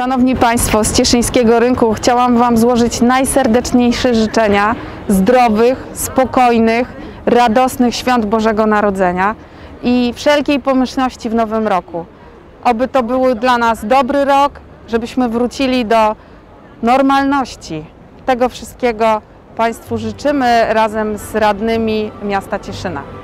Szanowni Państwo z Cieszyńskiego Rynku, chciałam Wam złożyć najserdeczniejsze życzenia zdrowych, spokojnych, radosnych świąt Bożego Narodzenia i wszelkiej pomyślności w nowym roku. Oby to był dla nas dobry rok, żebyśmy wrócili do normalności. Tego wszystkiego Państwu życzymy razem z radnymi miasta Cieszyna.